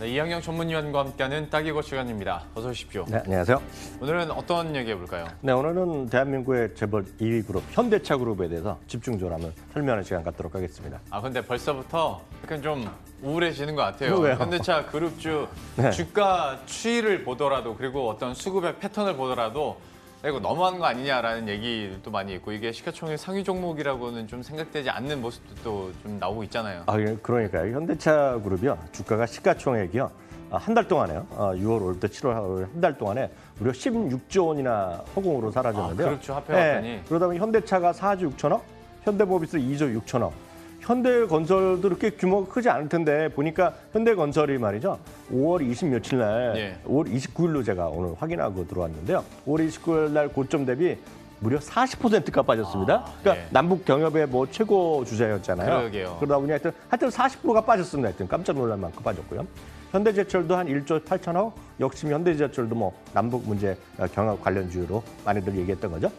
네, 이영영 전문위원과 함께하는 딱이거 시간입니다. 어서 오십시오. 네, 안녕하세요. 오늘은 어떤 얘기 해 볼까요? 네, 오늘은 대한민국의 재벌 2위 그룹 현대차 그룹에 대해서 집중적으로 한번 설명하는 시간 갖도록 하겠습니다. 아 근데 벌써부터 약간 좀 우울해지는 것 같아요. 왜요? 현대차 그룹주 네. 주가 추이를 보더라도 그리고 어떤 수급의 패턴을 보더라도 야, 이거 너무한 거 아니냐라는 얘기도 많이 있고 이게 시가총액 상위 종목이라고는 좀 생각되지 않는 모습도 좀 나오고 있잖아요. 아, 예, 그러니까요. 현대차 그룹이요. 주가가 시가총액이요. 아, 한달 동안에요. 아, 6월, 5월부터 7월, 한 달 동안에 무려 16조 원이나 허공으로 사라졌는데요. 아, 그렇죠. 합해봤더니. 그러다 보니 현대차가 4조 6천억, 현대모비스 2조 6천억. 현대건설도 그렇게 규모가 크지 않을 텐데 보니까 현대건설이 말이죠. 5월 20 며칠 날, 예. 5월 29일로 제가 오늘 확인하고 들어왔는데요. 5월 29일 날 고점 대비 무려 40%가 빠졌습니다. 아, 그러니까 예. 남북 경협의 뭐 최고 주자였잖아요. 그러게요. 그러다 보니 하여튼 하여튼 40%가 빠졌습니다. 하여튼 깜짝 놀랄 만큼 빠졌고요. 현대제철도 한 1조 8천억, 역시 현대제철도 뭐 남북 문제 경합 관련주로 많이들 얘기했던 거죠.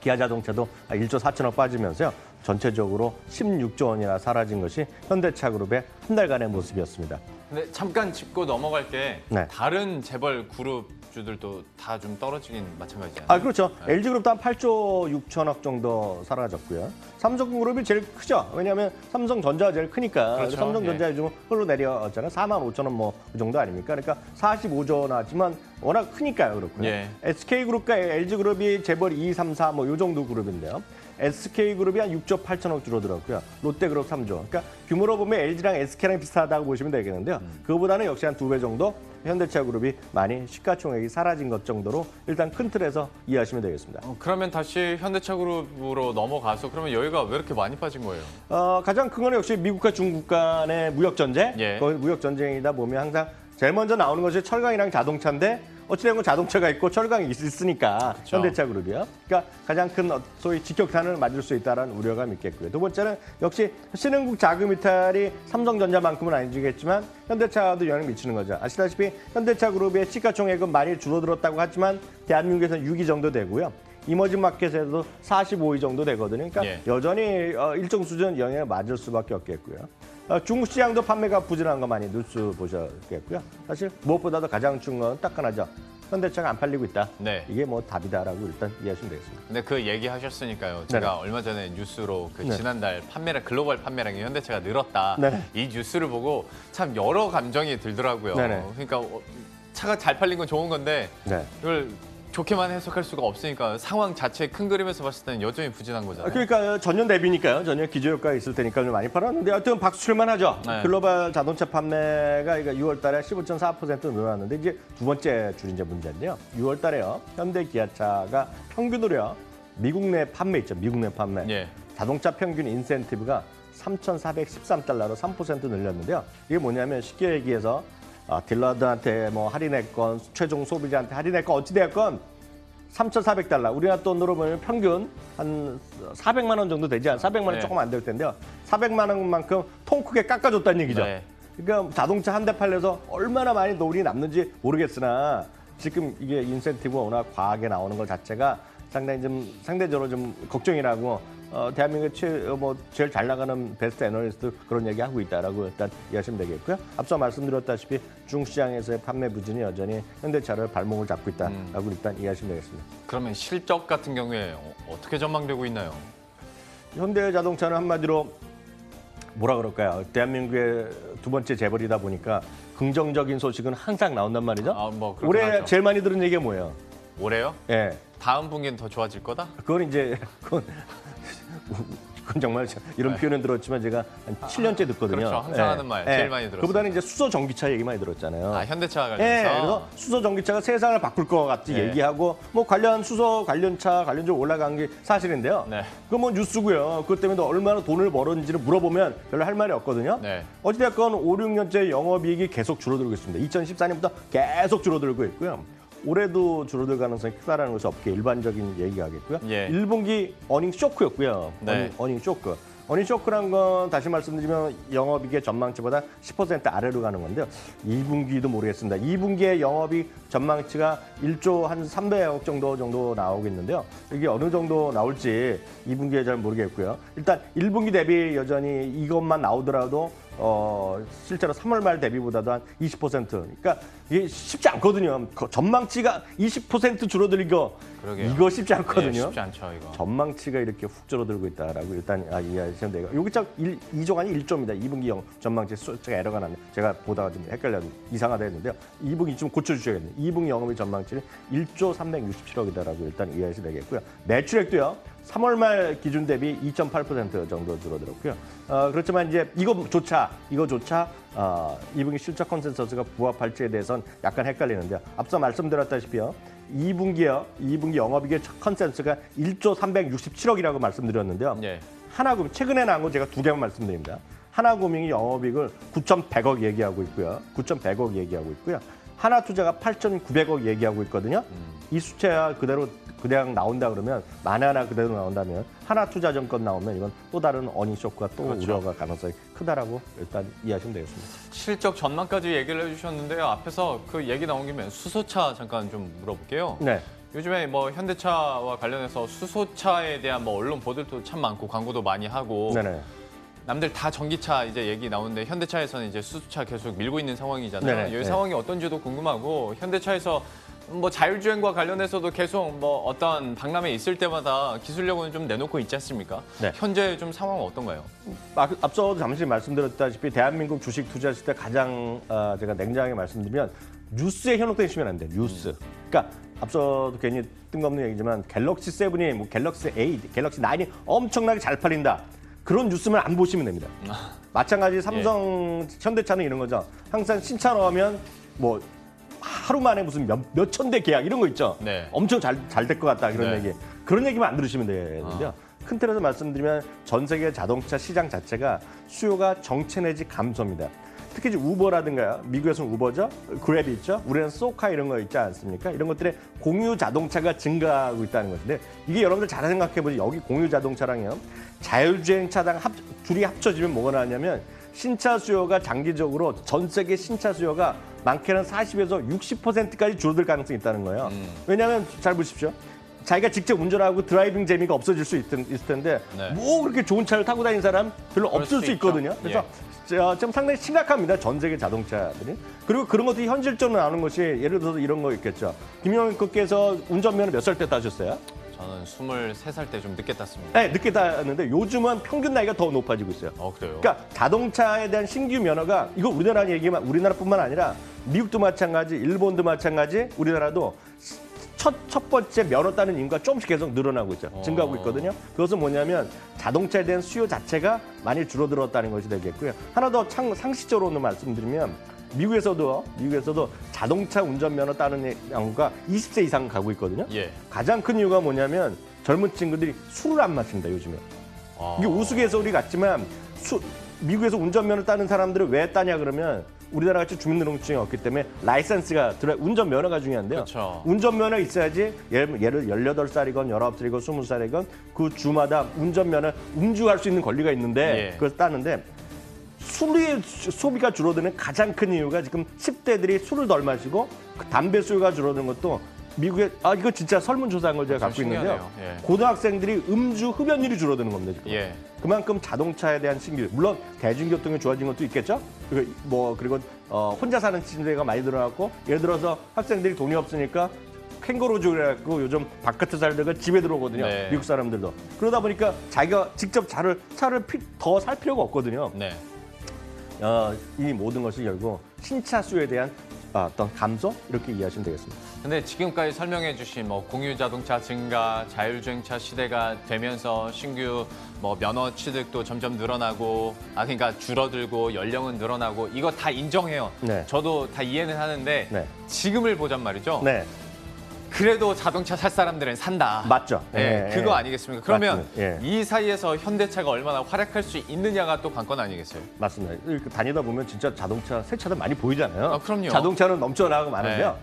기아자동차도 1조 4천억 빠지면서요. 전체적으로 16조 원이나 사라진 것이 현대차 그룹의 한 달간의 모습이었습니다. 근데 잠깐 짚고 넘어갈 게 네. 다른 재벌 그룹 주들도 다 좀 떨어지긴 마찬가지잖아요. 아 그렇죠. LG그룹도 한 8조 6천억 정도 사라졌고요. 삼성그룹이 제일 크죠. 왜냐하면 삼성전자가 제일 크니까 그렇죠. 삼성전자 요즘 흘러내려왔잖아요. 4만 5천 원 뭐 그 정도 아닙니까? 그러니까 45조 나왔지만 워낙 크니까요. 그렇고요. 예. SK그룹과 LG그룹이 재벌 2, 3, 4 뭐 요 정도 그룹인데요. SK그룹이 한 6조 8천억 줄어들었고요. 롯데그룹 3조. 그러니까 규모로 보면 LG랑 SK랑 비슷하다고 보시면 되겠는데요. 그거보다는 역시 한 두 배 정도 현대차그룹이 많이 시가총액이 사라진 것 정도로 일단 큰 틀에서 이해하시면 되겠습니다. 어, 그러면 다시 현대차 그룹으로 넘어가서 그러면 여기가 왜 이렇게 많이 빠진 거예요? 어, 가장 큰 건 역시 미국과 중국 간의 무역 전쟁. 예. 거기 무역 전쟁이다 보면 항상 제일 먼저 나오는 것이 철강이랑 자동차인데 어찌되면 자동차가 있고 철강이 있- 있으니까 그렇죠. 현대차 그룹이요. 그러니까 가장 큰 어- 소위 직격탄을 맞을 수 있다는 우려가 있겠고요. 두 번째는 역시 신흥국 자금 이탈이 삼성전자만큼은 아니겠지만 현대차도 영향을 미치는 거죠. 아시다시피 현대차 그룹의 시가총액은 많이 줄어들었다고 하지만 대한민국에서는 6위 정도 되고요. 이머징 마켓에도 45위 정도 되거든요. 그러니까 예. 여전히 어, 일정 수준 영향을 맞을 수밖에 없겠고요. 어, 중국 시장도 판매가 부진한 거 많이 뉴스 보셨겠고요. 사실 무엇보다도 가장 중요한 건딱 하나죠. 현대차가 안 팔리고 있다. 네. 이게 뭐 답이다라고 일단 이해하시면 되겠습니다. 근데 그 얘기 하셨으니까요. 제가 얼마 전에 뉴스로 그 네. 지난달 판매량 글로벌 판매량이 현대차가 늘었다. 네. 이 뉴스를 보고 참 여러 감정이 들더라고요. 네네. 그러니까 어, 차가 잘 팔린 건 좋은 건데 네. 이걸 좋게만 해석할 수가 없으니까 상황 자체 큰 그림에서 봤을 때는 여전히 부진한 아, 거잖아요. 그러니까 전년 대비니까요. 전년 기저효과 있을 테니까 좀 많이 팔았는데 하여튼 박수 칠만 하죠. 네. 글로벌 자동차 판매가 6월 달에 15.4% 늘어났는데 이제 두 번째 줄 이제 문제인데요. 6월 달에요. 현대 기아차가 평균으로요. 미국 내 판매 있죠. 미국 내 판매. 예. 자동차 평균 인센티브가 3,413달러로 3% 늘렸는데요. 이게 뭐냐면 쉽게 얘기해서 아, 딜러들한테 뭐 할인했건 최종 소비자한테 할인했건 어찌되었건 3,400달러. 우리나라 돈으로 보면 평균 한 400만 원 정도 되지 않 400만 원 네. 조금 안 될 텐데요. 400만 원만큼 통 크게 깎아줬다는 얘기죠. 네. 그러니까 자동차 한 대 팔려서 얼마나 많이 돈이 남는지 모르겠으나 지금 이게 인센티브가 워낙 과하게 나오는 것 자체가 상당히 좀 상대적으로 좀 걱정이라고 어, 대한민국 최, 어, 뭐 제일 잘 나가는 베스트 애널리스트 그런 얘기 하고 있다라고 일단 이해하시면 되겠고요. 앞서 말씀드렸다시피 중시장에서의 판매 부진이 여전히 현대차를 발목을 잡고 있다라고 일단 이해하시면 되겠습니다. 그러면 실적 같은 경우에 어, 떻게 전망되고 있나요? 현대자동차는 한마디로 뭐라 그럴까요? 대한민국의 두 번째 재벌이다 보니까 긍정적인 소식은 항상 나온단 말이죠. 아, 뭐 올해 하죠. 제일 많이 들은 얘기가 뭐예요? 올해요? 예. 다음 분기는 더 좋아질 거다? 그건 이제 그건, 그건 정말 이런 표현은 들었지만 제가 한 7년째 듣거든요. 네. 그렇죠. 항상 하는 말, 제일 많이 들었어요. 그보다는 이제 수소 전기차 얘기 많이 들었잖아요. 아, 현대차 예, 관련해서 그래서 수소 전기차가 세상을 바꿀 것 같이 네. 얘기하고 뭐 관련 수소 관련차 관련주 올라간 게 사실인데요. 네. 그건 뭐 뉴스고요. 그것 때문에 얼마나 돈을 벌었는지를 물어보면 별로 할 말이 없거든요. 네. 어찌됐건 5, 6년째 영업이익이 계속 줄어들고 있습니다. 2014년부터 계속 줄어들고 있고요. 올해도 줄어들 가능성이 크다라는 것이 업계 일반적인 얘기겠고요. 예. 1분기 어닝 쇼크였고요. 네. 어닝, 어닝 쇼크. 어닝 쇼크란 건 다시 말씀드리면 영업이익의 전망치보다 10% 아래로 가는 건데요. 2분기도 모르겠습니다. 2분기의 영업이익 전망치가 1조 한 300억 정도 정도 나오고 있는데요. 이게 어느 정도 나올지 2분기에 잘 모르겠고요. 일단 1분기 대비 여전히 이것만 나오더라도 어, 실제로 3월 말 대비보다도 한 20%. 그러니까 이게 쉽지 않거든요. 거- 전망치가 20% 줄어들린 거 그러게요. 이거 쉽지 않거든요. 예, 쉽지 않죠 이거. 전망치가 이렇게 훅 줄어들고 있다라고 일단 아, 이해하시면 돼요. 여기 딱 1, 2조 아니 1조입니다. 2분기 영 전망치 숫자가 에러가 났네. 제가 보다가 좀 헷갈려 이상하다 했는데요. 2분기 좀 고쳐주셔야겠네요. 2분기 영업의 전망치는 1조 367억이다라고 일단 이해하시면 되겠고요. 매출액도요. 3월 말 기준 대비 2.8% 정도 줄어들었고요. 어, 그렇지만 이제 이거조차 이거조차 어, 2분기 실적 컨센서스가 부합할지에 대해서는 약간 헷갈리는데요. 앞서 말씀드렸다시피요. 2분기요. 2분기 영업이익의 첫 컨센서스가 1조 367억이라고 말씀드렸는데요. 예. 하나금 최근에 나온 거 제가 두 개만 말씀드립니다. 하나금융이 영업이익을 9,100억 얘기하고 있고요. 9,100억 얘기하고 있고요. 하나투자가 8,900억 얘기하고 있거든요. 이 숫자가 그대로 그냥 나온다 그러면 만에 하나 그대로 나온다면 하나 투자증권 나오면 이건 또 다른 어닝 쇼크가 또 그렇죠. 우려가 가능성이 크다라고 일단 이해하시면 되겠습니다. 실적 전망까지 얘기를 해주셨는데요. 앞에서 그 얘기 나온 김에 수소차 잠깐 좀 물어볼게요. 네. 요즘에 뭐 현대차와 관련해서 수소차에 대한 뭐 언론 보도도 참 많고 광고도 많이 하고 네네. 남들 다 전기차 이제 얘기 나오는데 현대차에서는 이제 수소차 계속 밀고 있는 상황이잖아요. 네네, 이 네. 상황이 어떤지도 궁금하고 현대차에서 뭐 자율주행과 관련해서도 계속 뭐 어떤 박람회 있을 때마다 기술력은 좀 내놓고 있지 않습니까? 네. 현재 좀 상황은 어떤가요? 아, 앞서 잠시 말씀드렸다시피 대한민국 주식 투자했을 때 가장 어, 제가 냉정하게 말씀드리면 뉴스에 현혹되시면 안 돼요. 뉴스. 그러니까 앞서도 괜히 뜬금없는 얘기지만 갤럭시 세븐이 뭐 갤럭시 8, 갤럭시 9이 엄청나게 잘 팔린다. 그런 뉴스만 안 보시면 됩니다. 마찬가지 삼성, 현대차는 이런 거죠. 항상 신차 나오면 뭐 하루 만에 무슨 몇, 몇 천 대 계약 이런 거 있죠. 네. 엄청 잘 잘 될 것 같다 이런 네. 얘기. 그런 얘기만 안 들으시면 되는데요. 큰 틀에서 말씀드리면 전 세계 자동차 시장 자체가 수요가 정체 내지 감소입니다. 특히 이제 우버라든가요. 미국에서는 우버죠. 그랩이 있죠. 우리는 소카 이런 거 있지 않습니까? 이런 것들의 공유 자동차가 증가하고 있다는 것인데 이게 여러분들 잘 생각해 보세요. 여기 공유 자동차랑요. 자율주행 차량 합, 둘이 합쳐지면 뭐가 나냐면 신차 수요가 장기적으로 전 세계 신차 수요가 많게는 40에서 60%까지 줄어들 가능성이 있다는 거예요. 왜냐하면 잘 보십시오. 자기가 직접 운전하고 driving 재미가 없어질 수 있, 을 텐데 네. 뭐 그렇게 좋은 차를 타고 다니는 사람 별로 없을 수 수. 있거든요. 그래서 저, 지금 상당히 심각합니다. 전 세계 자동차들이. 그리고 그런 것들이 현실적으로 나오는 것이 예를 들어서 이런 거 있겠죠. 김 앵커께서 운전면허 몇 살 때 따셨어요? 저는 23살 때 좀 늦게 땄습니다. 네, 늦게 땄는데 요즘은 평균 나이가 더 높아지고 있어요. 어, 그래요? 그러니까 자동차에 대한 신규 면허가 이거 우리나라 얘기만 우리나라뿐만 아니라 미국도 마찬가지, 일본도 마찬가지, 우리나라도 첫, 첫 번째 면허 따는 인구가 조금씩 계속 늘어나고 있죠. 증가하고 있거든요. 그것은 뭐냐면 자동차에 대한 수요 자체가 많이 줄어들었다는 것이 되겠고요. 하나 더 창, 상식적으로 말씀드리면 미국에서도 미국에서도 자동차 운전면허 따는 양구가 20세 이상 가고 있거든요. 예. 가장 큰 이유가 뭐냐면 젊은 친구들이 술을 안 마신다 요즘에. 아. 이게 우스갯소리 같지만 수- 미국에서 운전면허 따는 사람들을 왜 따냐 그러면 우리나라 같이 주민등록증이 없기 때문에 라이센스가 들어 운전 면허가 중요한데요. 그쵸. 운전 면허 있어야지 예를, 예를 18살이건 19살이건 20살이건 그 주마다 운전 면허 음주할 수 있는 권리가 있는데 예. 그걸 따는데 술의 수- 소비가 줄어드는 가장 큰 이유가 지금 10대들이 술을 덜 마시고 그 담배 수요가 줄어드는 것도 미국에 아 이거 진짜 설문조사한 걸 제가 좀 갖고 있는데요. 신기하네요. 예. 고등학생들이 음주 흡연율이 줄어드는 겁니다. 지금. 예. 그만큼 자동차에 대한 신규 물론 대중교통이 좋아진 것도 있겠죠. 그리고 뭐 그리고 어, 혼자 사는 친구가 많이 늘어났고 예를 들어서 학생들이 돈이 없으니까 캥거루족이라고 요즘 바깥에 살다가 집에 들어오거든요. 네. 미국 사람들도 그러다 보니까 자기가 직접 차를 차를 더 살 필요가 없거든요. 네. 어, 이 모든 것이 결국 신차 수요에 대한 아, 어떤 감소 이렇게 이해하시면 되겠습니다. 근데 지금까지 설명해 주신 뭐 공유 자동차 증가, 자율주행차 시대가 되면서 신규 뭐 면허 취득도 점점 늘어나고 아 그러니까 줄어들고 연령은 늘어나고 이거 다 인정해요. 네. 저도 다 이해는 하는데 네. 지금을 보잔 말이죠. 네, 그래도 자동차 살 사람들은 산다. 맞죠. 네, 예, 그거 예. 아니겠습니까? 그러면 맞습니다. 예. 이 사이에서 현대차가 얼마나 활약할 수 있느냐가 또 관건 아니겠어요? 맞습니다. 이렇게 다니다 보면 진짜 자동차 새 차들 많이 보이잖아요. 아, 그럼요. 자동차는 넘쳐나고 많은데요.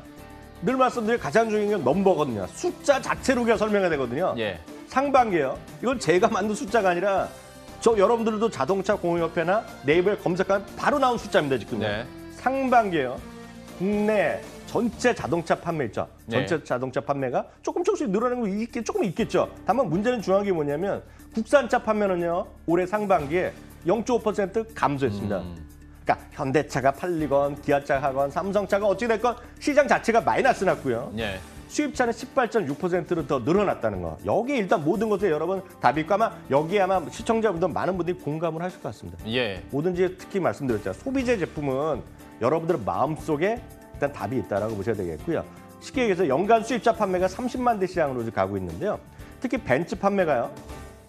늘 말씀드린 가장 중요한 건 넘버거든요. 숫자 자체로 그냥 설명해야 되거든요. 예. 상반기예요. 이건 제가 만든 숫자가 아니라 저 여러분들도 자동차 공유협회나 네이버에 검색하면 바로 나온 숫자입니다 지금. 네. 상반기예요. 국내 전체 자동차 판매죠. 네. 전체 자동차 판매가 조금 조금씩 늘어나는 거 있겠, 조금 있겠죠. 다만 문제는 중요한 게 뭐냐면 국산차 판매는요 올해 상반기에 0.5% 감소했습니다. 음. 그러니까 현대차가 팔리건 기아차가 하건 삼성차가 어찌 됐건 시장 자체가 마이너스 났고요. 예. 수입차는 18.6%로 더 늘어났다는 거. 여기 일단 모든 것에 여러분 답이 있고 아마 여기에 아마 시청자분들 많은 분들이 공감을 하실 것 같습니다. 예. 뭐든지 특히 말씀드렸잖아요. 소비재 제품은 여러분들 마음속에 일단 답이 있다라고 보셔야 되겠고요. 쉽게 얘기해서 연간 수입차 판매가 30만 대 시장으로 가고 있는데요. 특히 벤츠 판매가요.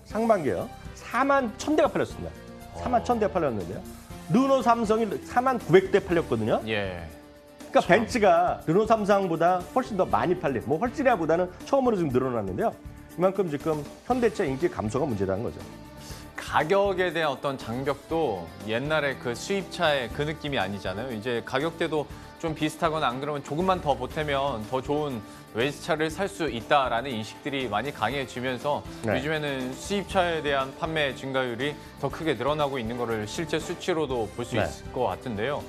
상반기요. 4만 1000대가 팔렸습니다. 4만 1000대가 팔렸는데요. 르노 삼성이 4만 900대 팔렸거든요. 예. 그러니까 벤츠가 르노 삼성보다 훨씬 더 많이 팔린, 뭐 훨씬이라보다는 처음으로 지금 늘어났는데요. 이만큼 지금 현대차 인기 감소가 문제라는 거죠. 가격에 대한 어떤 장벽도 옛날에 그 수입차의 그 느낌이 아니잖아요. 이제 가격대도 좀 비슷하거나 안 그러면 조금만 더 보태면 더 좋은 외제차를 살 수 있다라는 인식들이 많이 강해지면서 네. 요즘에는 수입차에 대한 판매 증가율이 더 크게 늘어나고 있는 거를 실제 수치로도 볼수 네. 있을 것 같은데요.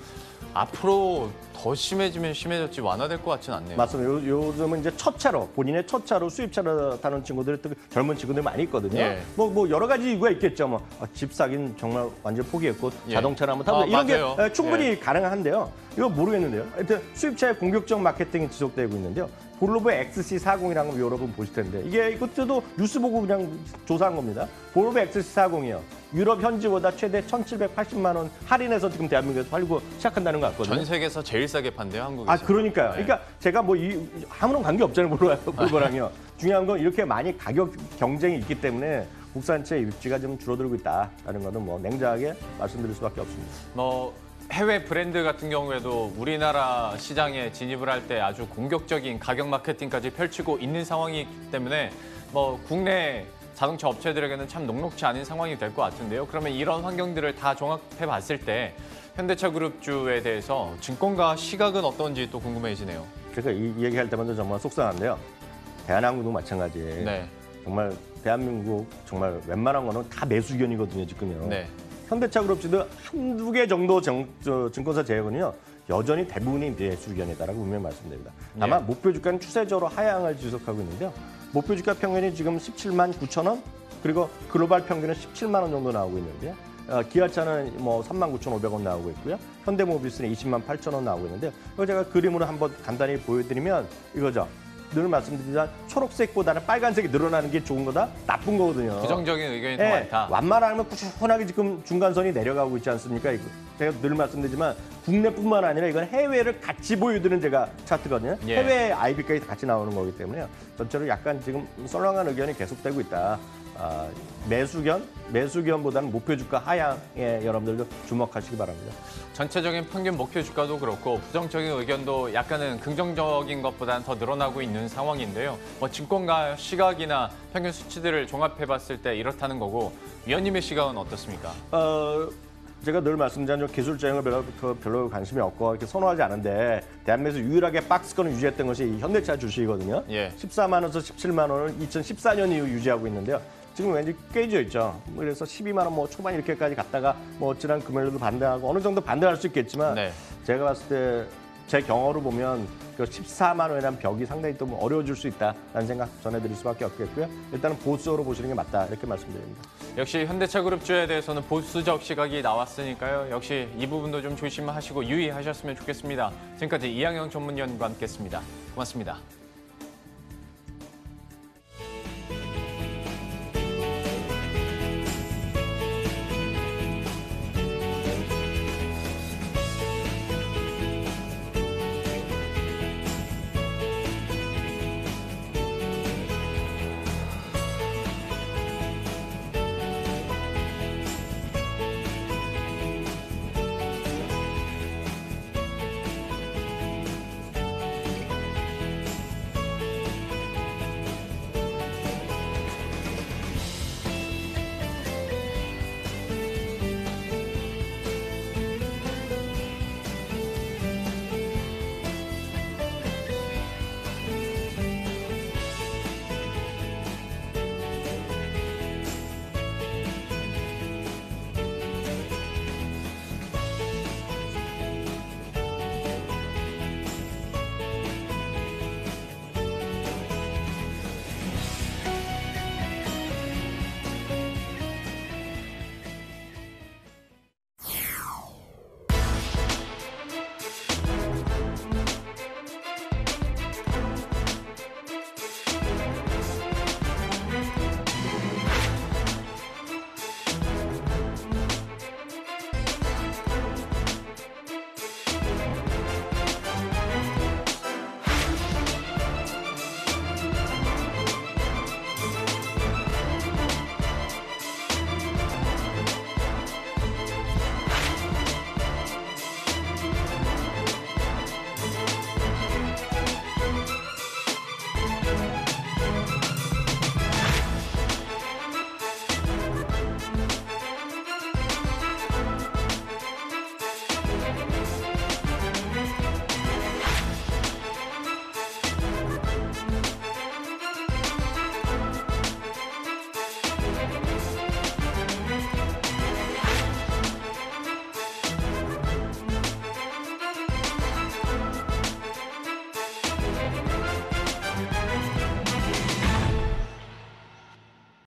앞으로 더 심해지면 심해졌지 완화될 것 같지는 않네요. 맞습니다. 요, 요즘은 이제 첫 차로 본인의 첫 차로 수입차를 타는 친구들이 또 젊은 친구들이 많이 있거든요. 예. 뭐, 뭐 여러 가지 이유가 있겠죠. 뭐 아, 집 사긴 정말 완전 포기했고 예. 자동차를 한번 타보자 아, 이런 맞아요. 게 에, 충분히 예. 가능한데요. 이거 모르겠는데요. 하여튼 수입차의 공격적 마케팅이 지속되고 있는데요. 볼로보 XC40이라는 거 여러분 보실 텐데 이게 이것도 뉴스 보고 그냥 조사한 겁니다. 볼로보 XC40이요. 유럽 현지보다 최대 1,780만 원 할인해서 지금 대한민국에서 팔고 시작한다는 거 같거든요. 전 세계에서 제일 싸게 판대요 한국에서. 아 그러니까요. 네. 그러니까 제가 뭐 이 아무런 관계 없잖아요, 그거랑요. 중요한 건 이렇게 많이 가격 경쟁이 있기 때문에 국산차 입지가 좀 줄어들고 있다라는 거는 뭐 냉정하게 말씀드릴 수밖에 없습니다. 뭐 해외 브랜드 같은 경우에도 우리나라 시장에 진입을 할 때 아주 공격적인 가격 마케팅까지 펼치고 있는 상황이기 때문에 뭐 국내 자동차 업체들에게는 참 녹록지 않은 상황이 될 것 같은데요. 그러면 이런 환경들을 다 종합해 봤을 때 현대차 그룹주에 대해서 증권가 시각은 어떤지 또 궁금해지네요. 그래서 이, 이 얘기할 때마다 정말 속상한데요. 대한항공도 마찬가지. 네. 정말 대한민국 정말 웬만한 거는 다 매수견이거든요, 지금요. 네. 현대차 그룹지도 한두 개 정도 정- 저, 증권사 제약은요 여전히 대부분이 매수견이다라고 분명히 말씀드립니다. 다만 예. 목표 주가는 추세적으로 하향을 지속하고 있는데요. 목표 주가 평균이 지금 17만 9천 원 그리고 글로벌 평균은 17만 원 정도 나오고 있는데요. 어, 기아차는 뭐 3만 9천 5백 원 나오고 있고요. 현대모비스는 20만 8천 원 나오고 있는데 이거 제가 그림으로 한번 간단히 보여드리면 이거죠. 늘 말씀드리지만 초록색보다는 빨간색이 늘어나는 게 좋은 거다 나쁜 거거든요. 부정적인 의견이 더 예, 많다. 완만하면 꾸준하게 지금 중간선이 내려가고 있지 않습니까? 이거 제가 늘 말씀드리지만 국내뿐만 아니라 이건 해외를 같이 보여드리는 제가 차트거든요. 예. 해외 IB까지 같이 나오는 거기 때문에요. 전체로 약간 지금 썰렁한 의견이 계속되고 있다. 아, 매수견, 매수견보다는 목표 주가 하향에 여러분들도 주목하시기 바랍니다. 전체적인 평균 목표 주가도 그렇고 부정적인 의견도 약간은 긍정적인 것보다는 더 늘어나고 있는 상황인데요. 뭐 증권가 시각이나 평균 수치들을 종합해 봤을 때 이렇다는 거고 위원님의 시각은 어떻습니까? 어, 제가 늘 말씀드린 기술적인 걸 별로, 그 별로 관심이 없고 이렇게 선호하지 않은데 대한민국에서 유일하게 박스권을 유지했던 것이 이 현대차 주식이거든요. 예. 14만 원에서 17만 원을 2014년 이후 유지하고 있는데요. 지금 왠지 깨져 있죠. 그래서 12만 원 뭐 초반 이렇게까지 갔다가 뭐 어찌난 금요일도 반등하고 어느 정도 반등할 수 있겠지만 네. 제가 봤을 때 제 경험으로 보면 그 14만 원이라는 벽이 상당히 또 어려워질 수 있다라는 생각 전해드릴 수밖에 없겠고요. 일단은 보수적으로 보시는 게 맞다 이렇게 말씀드립니다. 역시 현대차 그룹주에 대해서는 보수적 시각이 나왔으니까요. 역시 이 부분도 좀 조심하시고 유의하셨으면 좋겠습니다. 지금까지 이양영 전문위원과 함께했습니다. 고맙습니다.